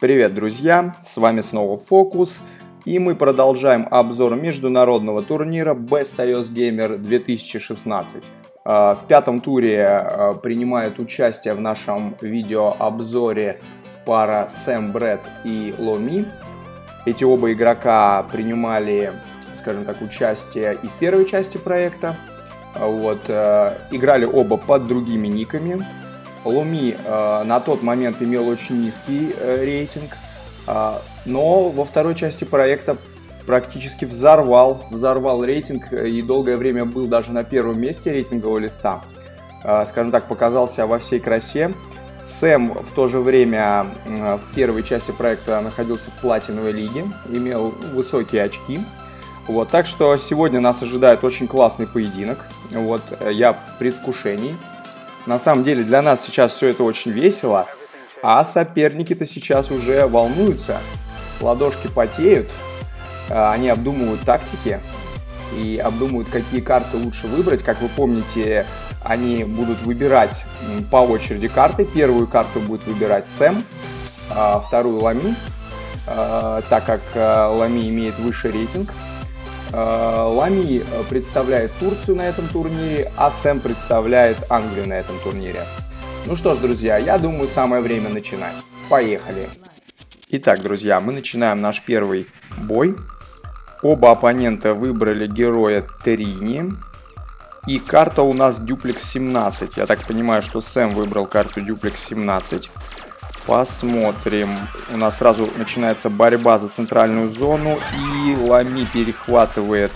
Привет, друзья! С вами снова Фокус. И мы продолжаем обзор международного турнира Best iOS Gamer 2016. А, в пятом туре а, принимает участие в нашем видеообзоре пара Сэм Брэд и Ломи. Эти оба игрока принимали, скажем так, участие и в первой части проекта. А, вот, играли оба под другими никами. Луми э, на тот момент имел очень низкий э, рейтинг, э, но во второй части проекта практически взорвал, взорвал рейтинг и долгое время был даже на первом месте рейтингового листа. Э, скажем так, показался во всей красе. Сэм в то же время э, в первой части проекта находился в платиновой лиге, имел высокие очки. Вот, так что сегодня нас ожидает очень классный поединок. Вот, э, я в предвкушении. На самом деле для нас сейчас все это очень весело, а соперники-то сейчас уже волнуются, ладошки потеют, а, они обдумывают тактики и обдумывают, какие карты лучше выбрать. Как вы помните, они будут выбирать по очереди карты. Первую карту будет выбирать Сэм, а, вторую Лами, а, так как Лами имеет высший рейтинг – Э, Лами э, представляет Турцию на этом турнире, а Сэм представляет Англию на этом турнире. Ну что ж, друзья, я думаю, самое время начинать. Поехали! Итак, друзья, мы начинаем наш первый бой. Оба оппонента выбрали героя Терини. И карта у нас Дюплекс 17. Я так понимаю, что Сэм выбрал карту Дюплекс 17. Посмотрим. У нас сразу начинается борьба за центральную зону. И Лами перехватывает,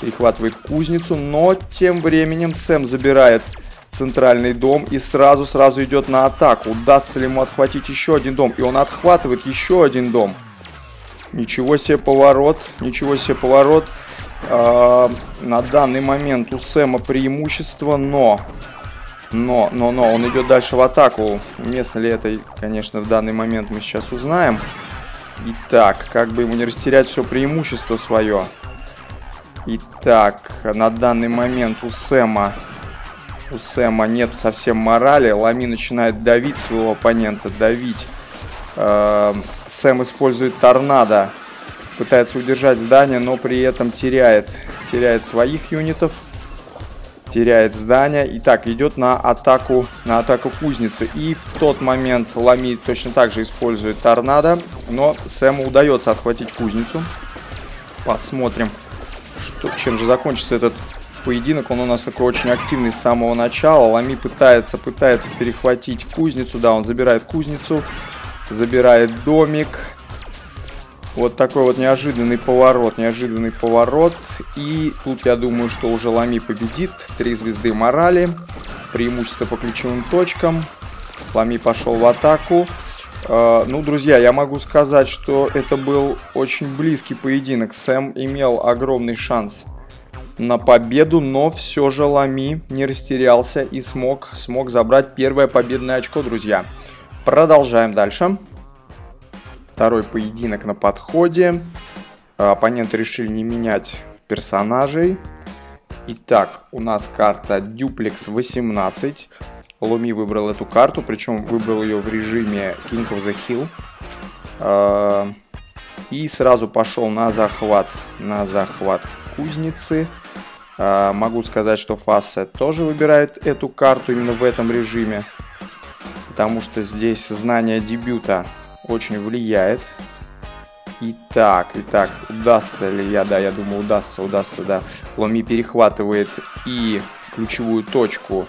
перехватывает кузницу. Но тем временем Сэм забирает центральный дом и сразу-сразу идет на атаку. Удастся ли ему отхватить еще один дом? И он отхватывает еще один дом. Ничего себе поворот, ничего себе поворот. А, на данный момент у Сэма преимущество, но но, но, но, он идет дальше в атаку. Уместно ли это, конечно, в данный момент мы сейчас узнаем. Итак, как бы ему не растерять все преимущество свое. Итак, на данный момент у Сэма... У Сэма нет совсем морали. Лами начинает давить своего оппонента, давить. Э Сэм использует торнадо. Пытается удержать здание, но при этом теряет, теряет своих юнитов теряет здание. Итак, идет на атаку, на атаку кузницы. И в тот момент Лами точно так же использует торнадо. Но Сэму удается отхватить кузницу. Посмотрим, что, чем же закончится этот поединок. Он у нас такой очень активный с самого начала. Лами пытается, пытается перехватить кузницу. Да, он забирает кузницу. Забирает домик. Вот такой вот неожиданный поворот, неожиданный поворот. И тут я думаю, что уже Лами победит. Три звезды морали. Преимущество по ключевым точкам. Лами пошел в атаку. Uh, ну, друзья, я могу сказать, что это был очень близкий поединок. Сэм имел огромный шанс на победу, но все же Лами не растерялся и смог, смог забрать первое победное очко, друзья. Продолжаем дальше. Второй поединок на подходе. А, оппоненты решили не менять персонажей. Итак, у нас карта Дюплекс 18. Луми выбрал эту карту, причем выбрал ее в режиме King of the Hill. А, и сразу пошел на захват, на захват кузницы. А, могу сказать, что Фассе тоже выбирает эту карту именно в этом режиме. Потому что здесь знание дебюта очень влияет. Итак, итак, удастся ли я, да, я думаю, удастся, удастся, да. Ломи перехватывает и ключевую точку,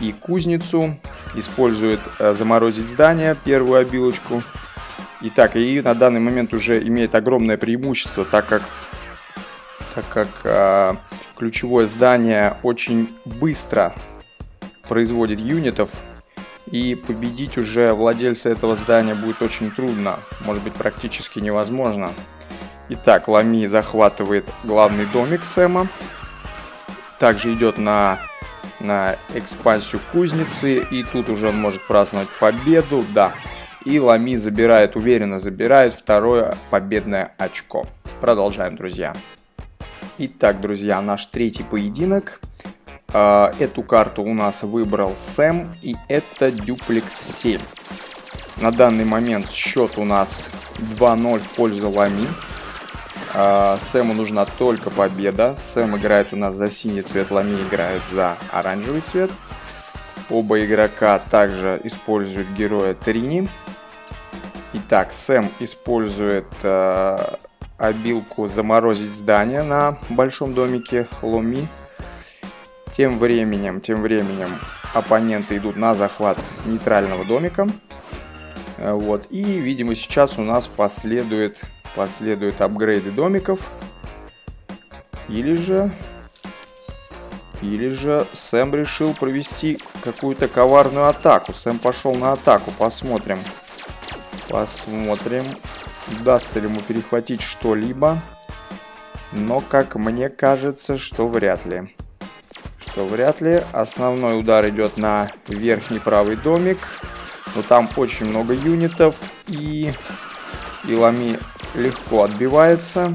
и кузницу. Использует э, заморозить здание, первую обилочку. Итак, и на данный момент уже имеет огромное преимущество, так как, так как э, ключевое здание очень быстро производит юнитов, и победить уже владельца этого здания будет очень трудно, может быть практически невозможно. Итак, Лами захватывает главный домик Сэма. Также идет на, на экспансию кузницы. И тут уже он может праздновать победу. Да. И Лами забирает, уверенно забирает второе победное очко. Продолжаем, друзья. Итак, друзья, наш третий поединок. А, эту карту у нас выбрал Сэм, и это Дюплекс 7. На данный момент счет у нас 2-0 в пользу Лами. А, Сэму нужна только победа. Сэм играет у нас за синий цвет, Лами играет за оранжевый цвет. Оба игрока также используют героя Трини. Итак, Сэм использует э, обилку заморозить здание на большом домике Ломи. Тем временем, тем временем оппоненты идут на захват нейтрального домика. Э, вот. И, видимо, сейчас у нас последует, последуют апгрейды домиков. Или же... Или же Сэм решил провести какую-то коварную атаку. Сэм пошел на атаку. Посмотрим. Посмотрим. Удастся ли ему перехватить что-либо. Но, как мне кажется, что вряд ли. Что вряд ли. Основной удар идет на верхний правый домик. Но там очень много юнитов, и Илами легко отбивается.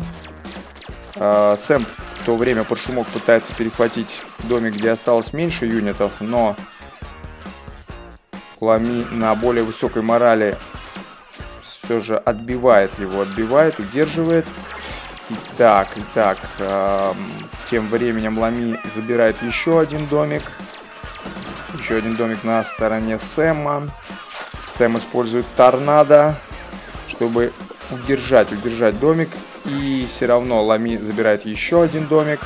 А, Сэм в то время под шумок пытается перехватить домик, где осталось меньше юнитов, но Лами на более высокой морали все же отбивает его, отбивает, удерживает. Итак, итак, э, тем временем Лами забирает еще один домик. Еще один домик на стороне Сэма. Сэм использует торнадо, чтобы удержать, удержать домик. И все равно Лами забирает еще один домик.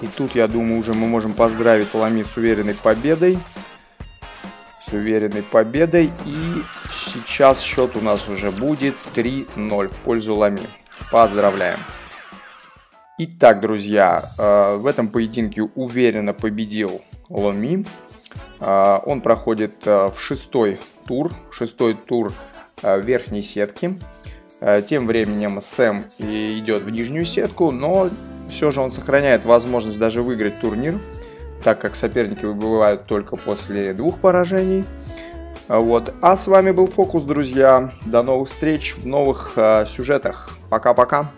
И тут, я думаю, уже мы можем поздравить Лами с уверенной победой. С уверенной победой. И сейчас счет у нас уже будет 3-0 в пользу Лами. Поздравляем. Итак, друзья, э, в этом поединке уверенно победил Лами. А, он проходит а, в шестой тур, шестой тур верхней сетки. Тем временем Сэм идет в нижнюю сетку, но все же он сохраняет возможность даже выиграть турнир, так как соперники выбывают только после двух поражений. Вот. А с вами был Фокус, друзья. До новых встреч в новых сюжетах. Пока-пока.